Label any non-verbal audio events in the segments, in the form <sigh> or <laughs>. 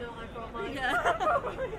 no, I brought <laughs> mine. Yeah. <laughs>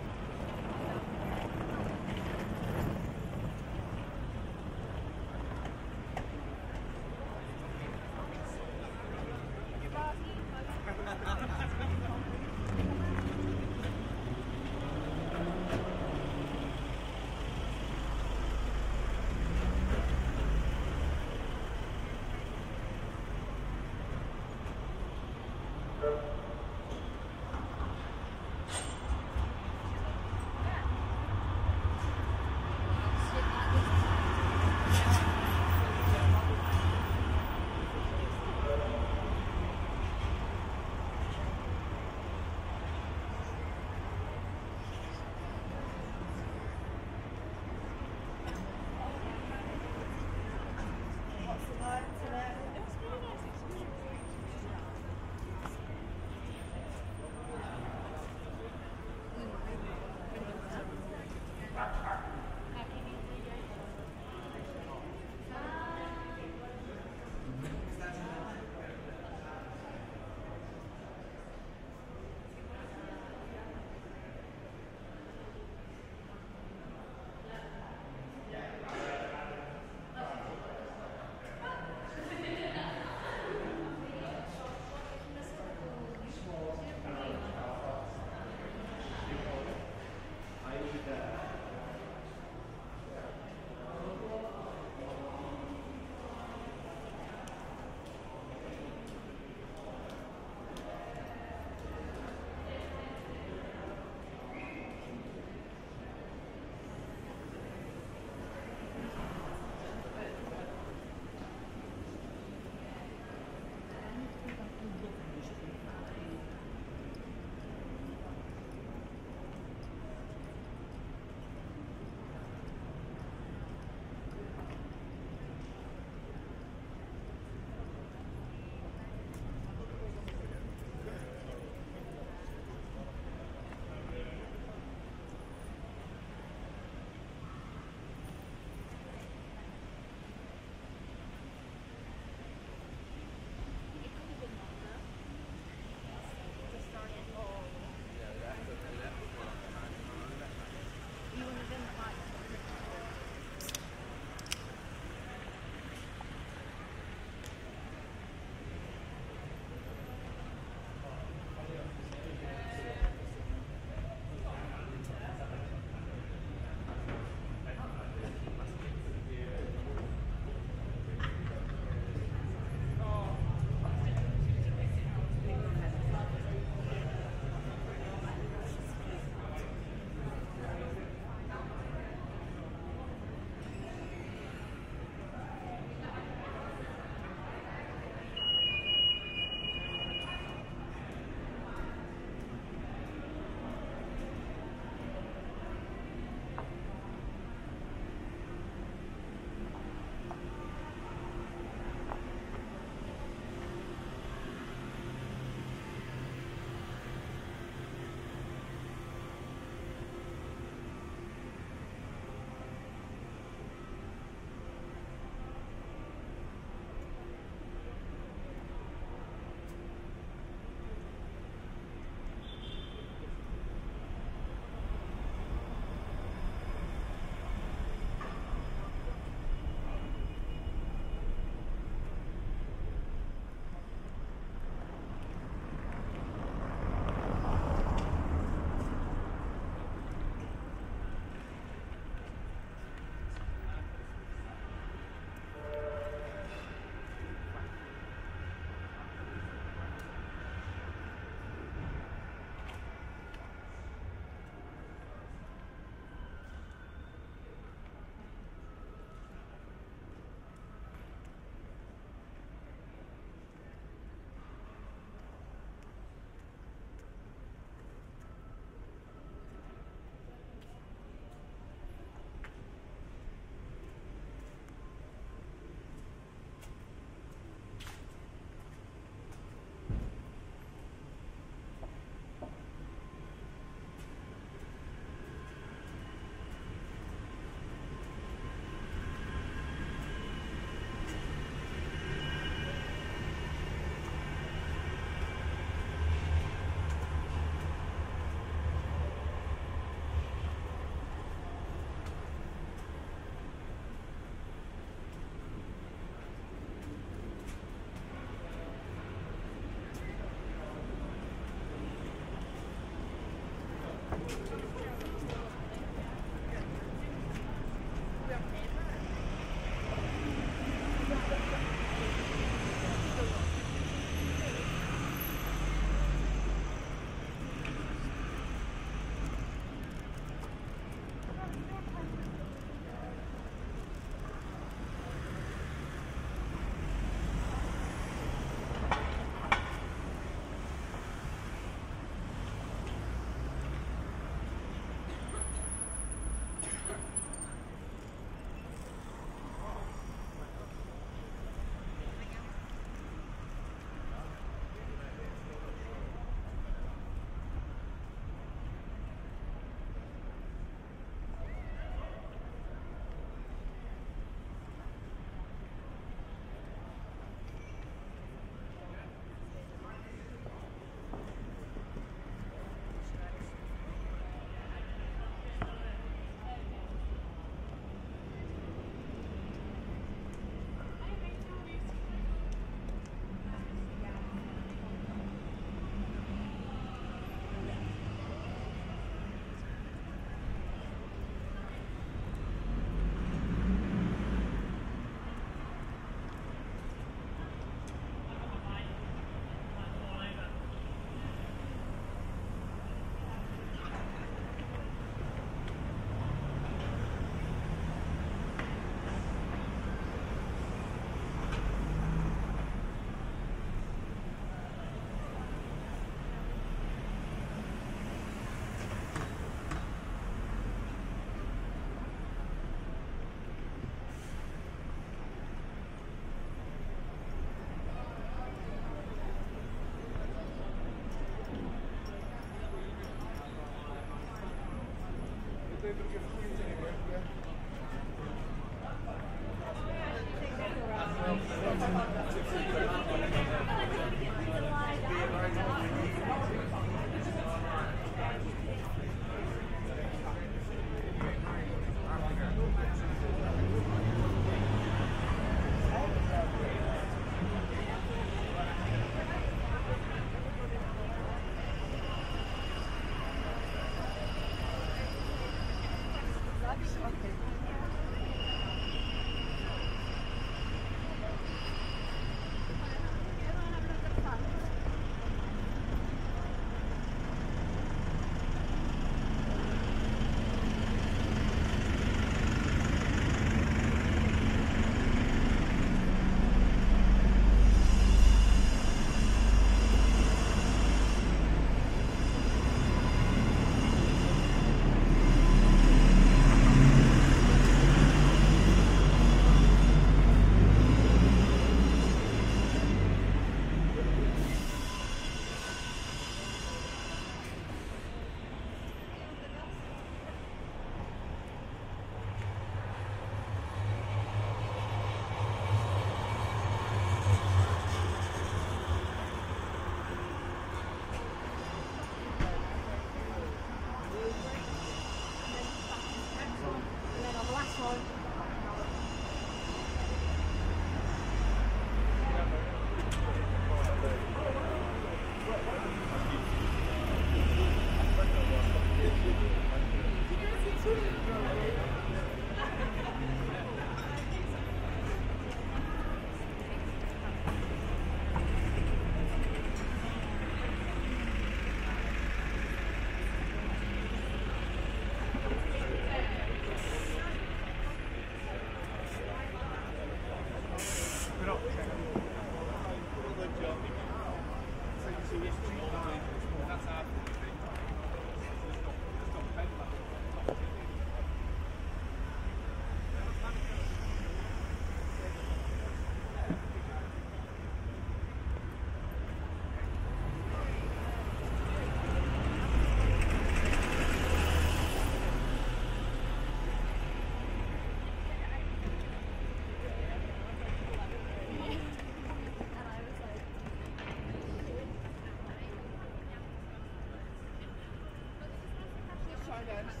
Bye, guys.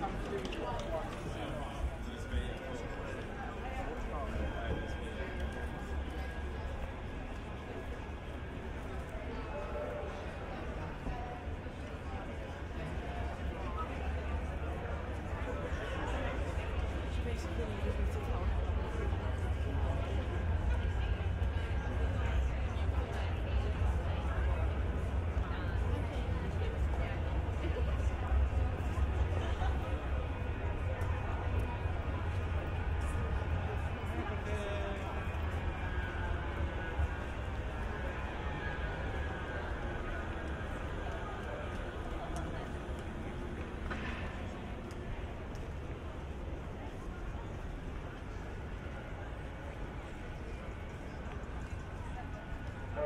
come through.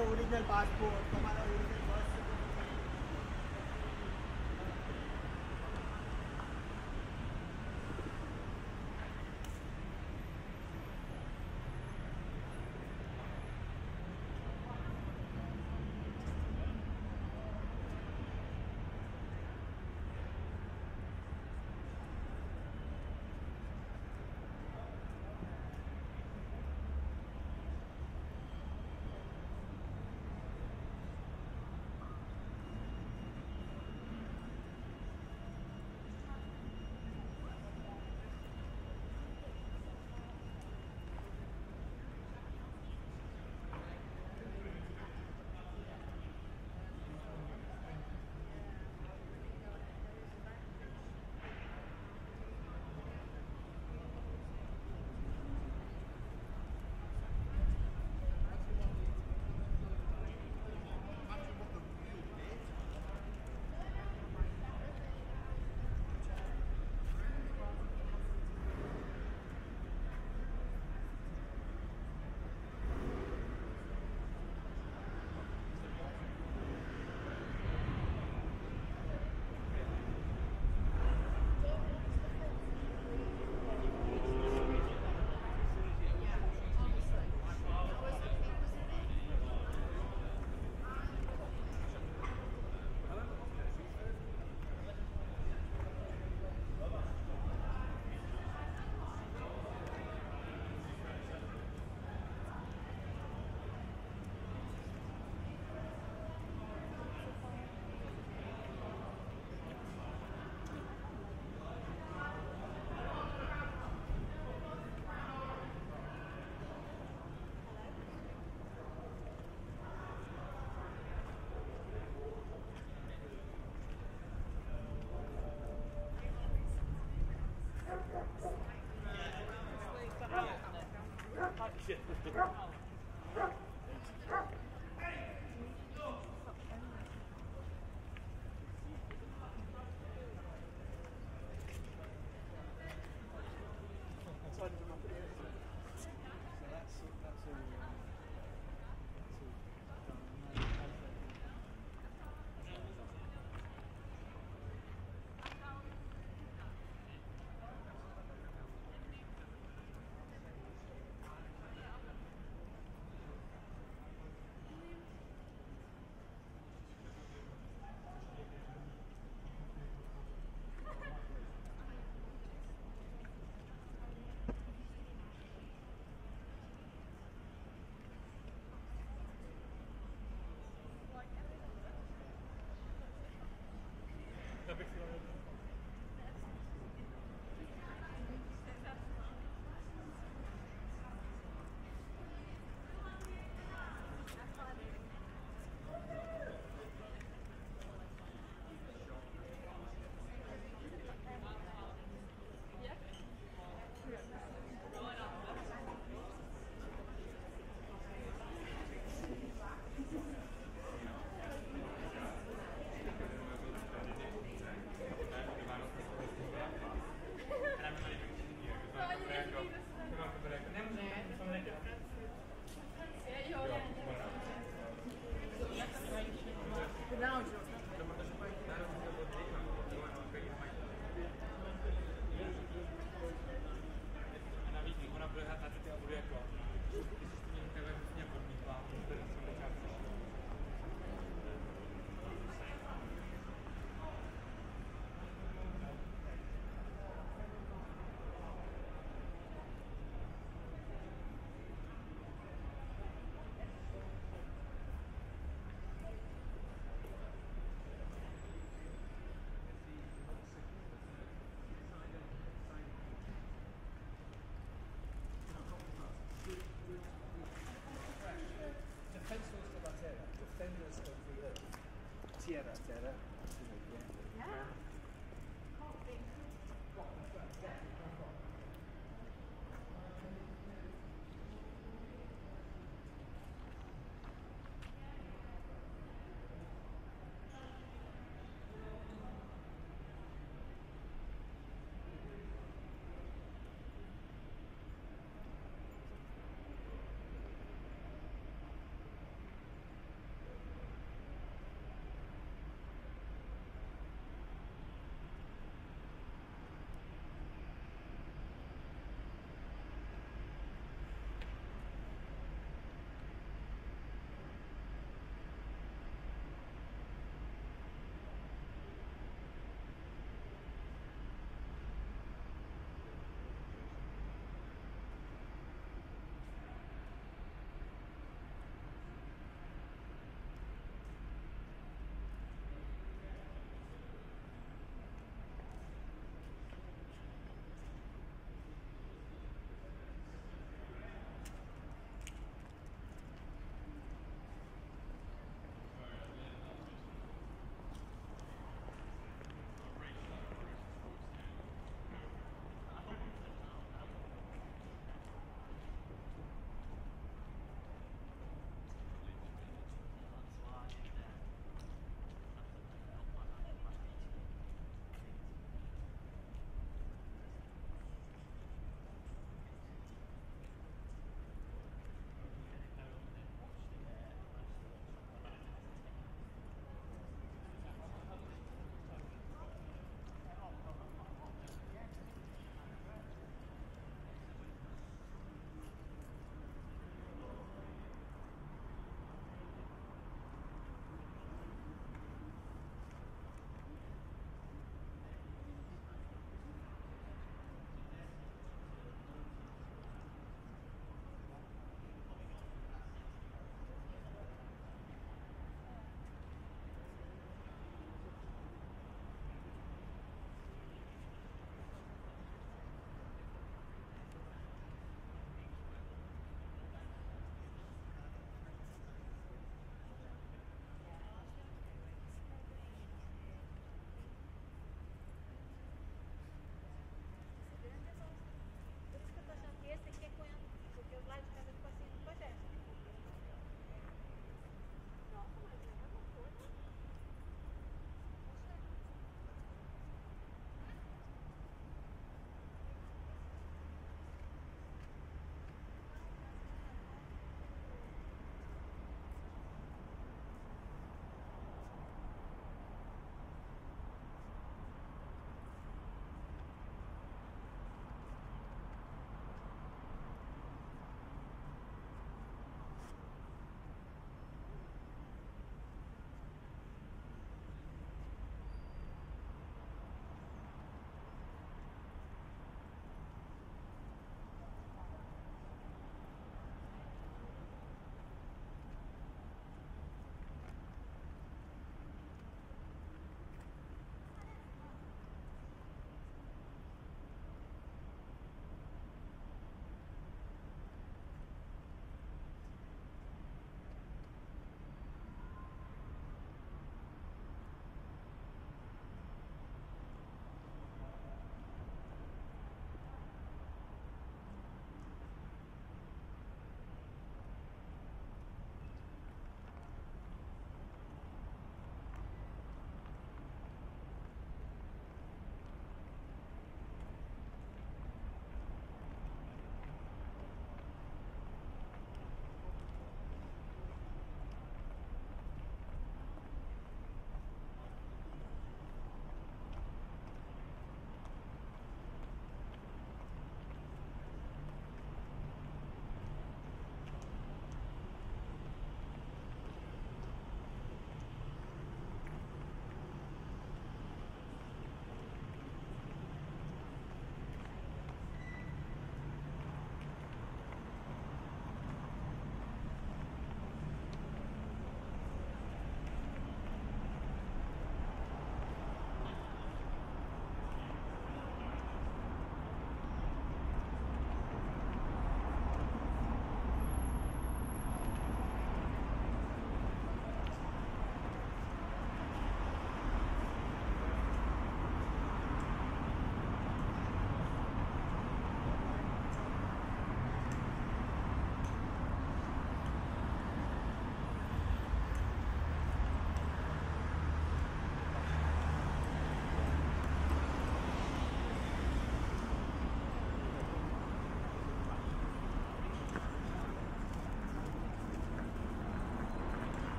Original passport So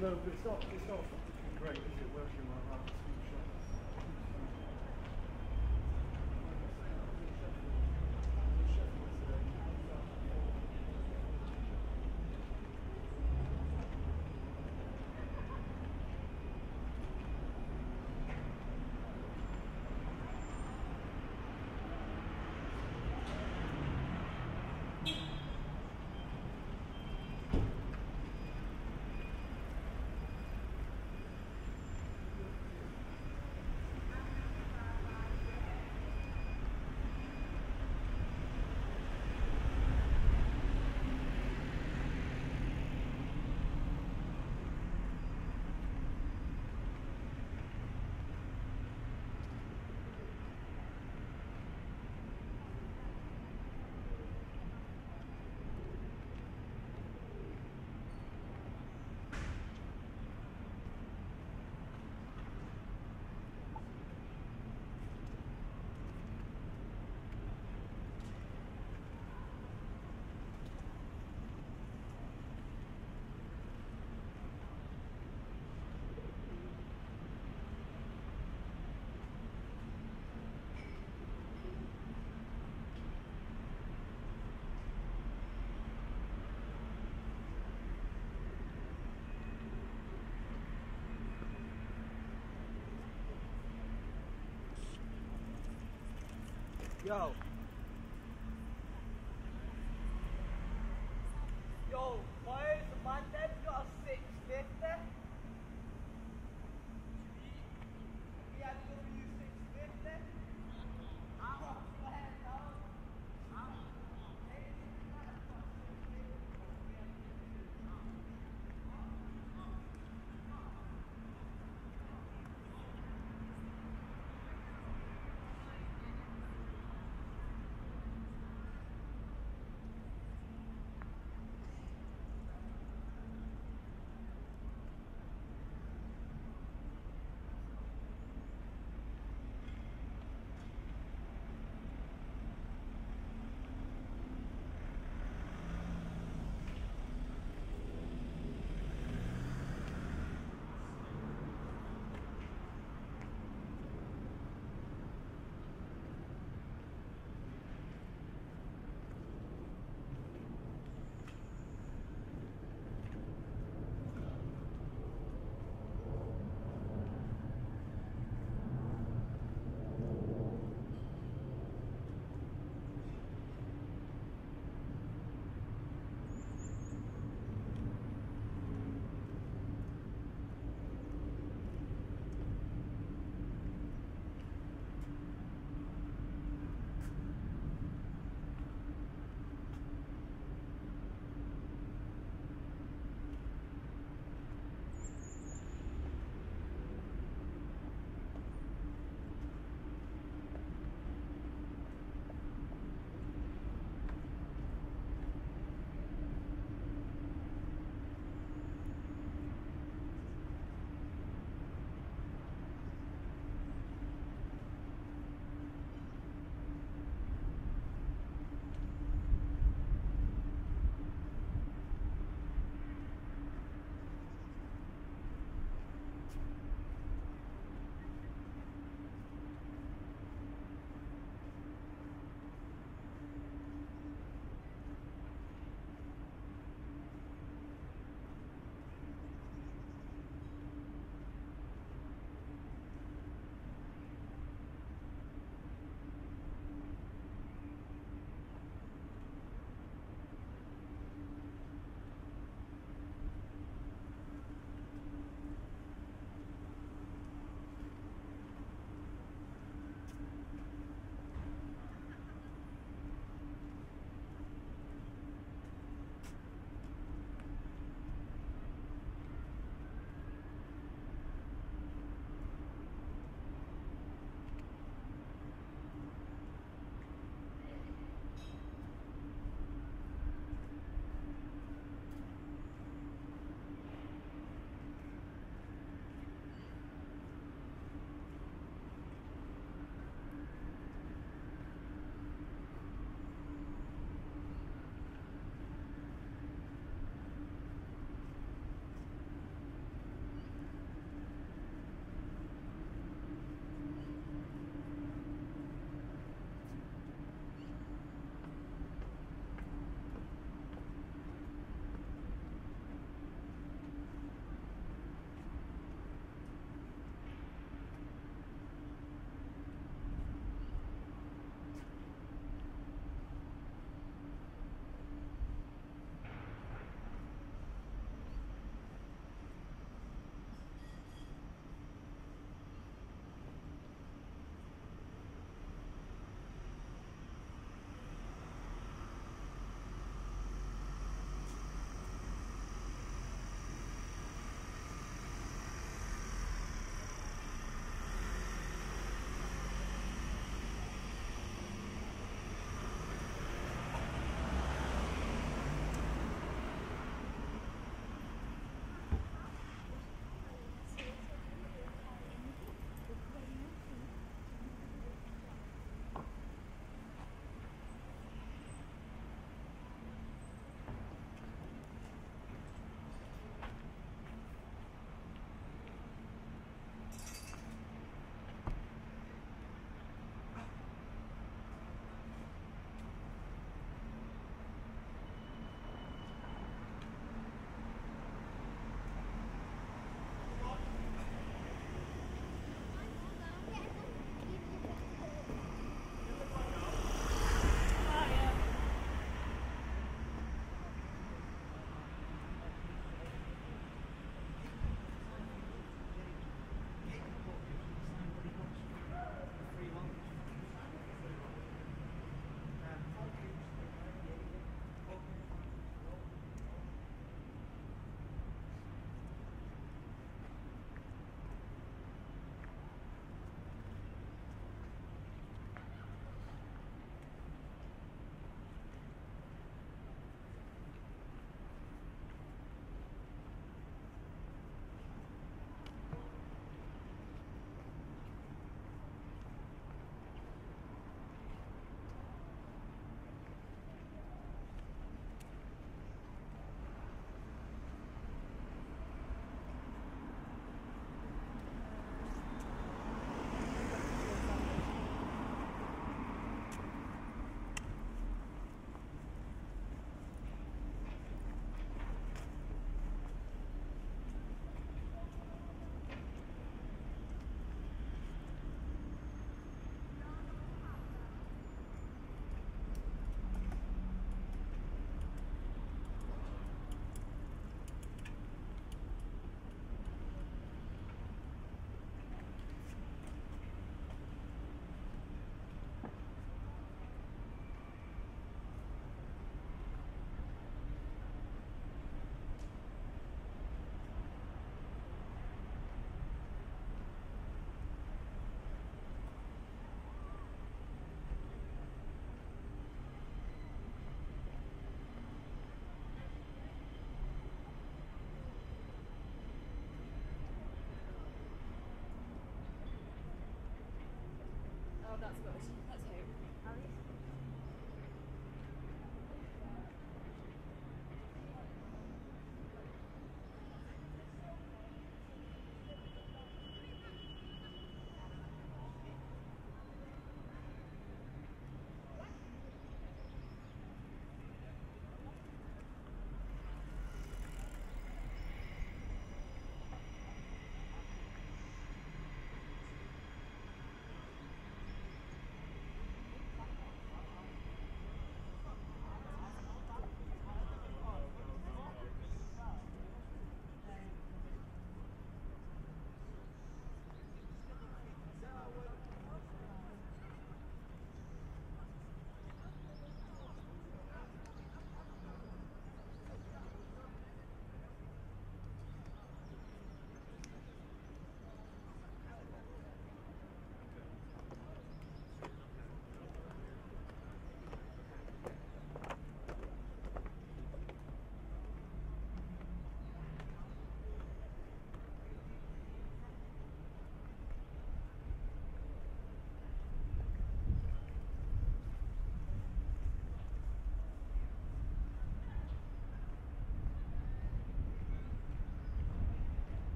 No, it's not, it's not great, is it, working right? Yo. Oh, that's good.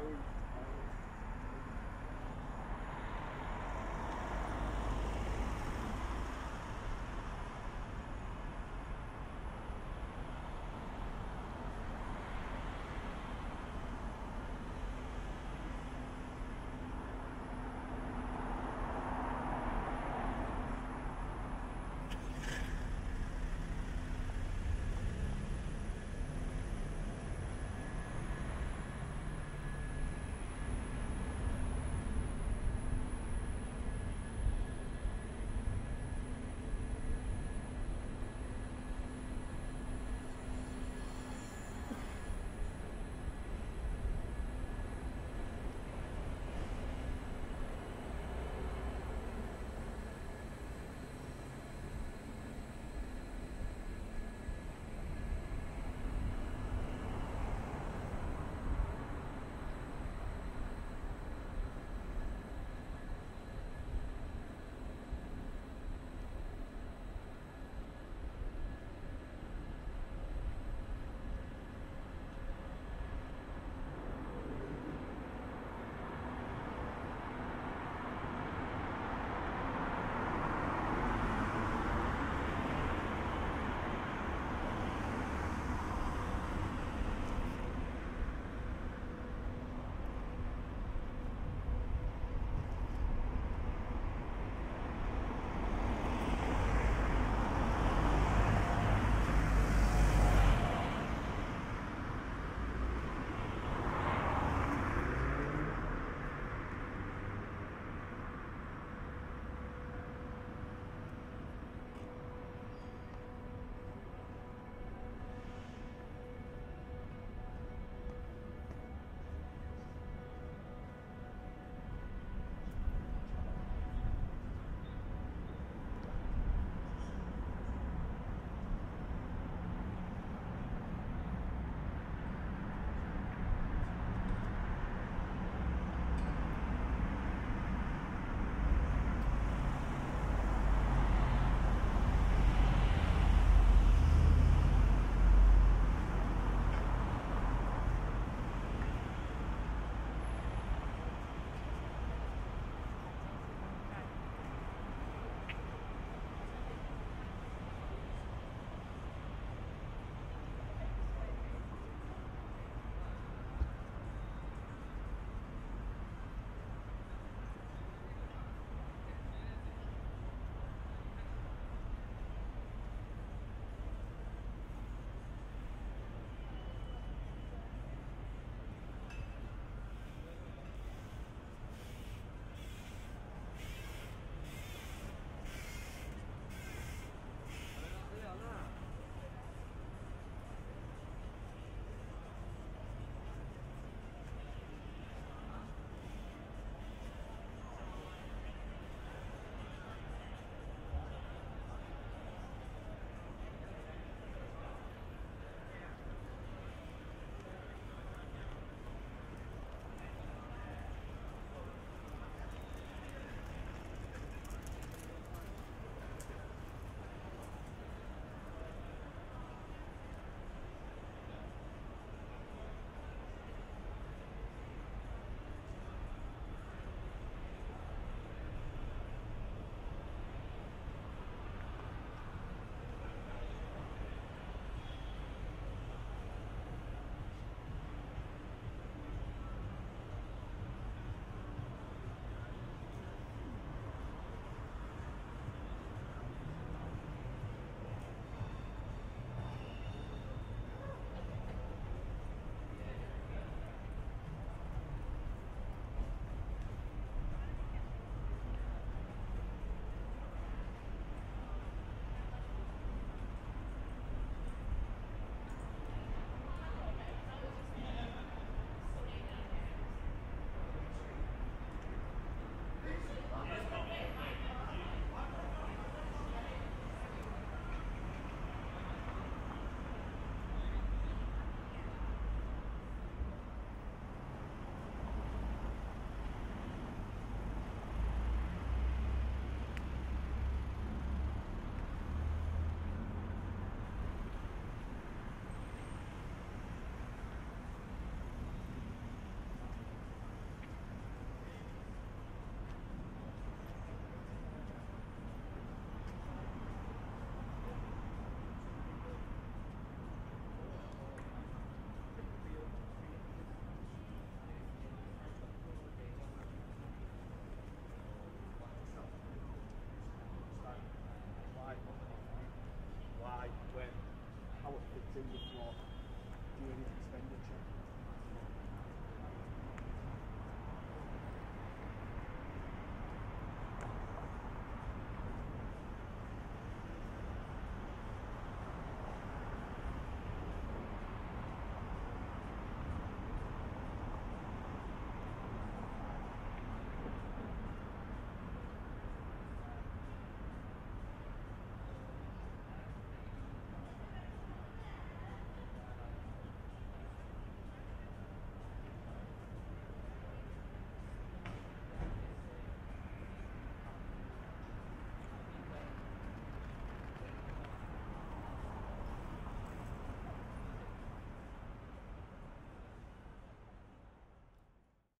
Sorry.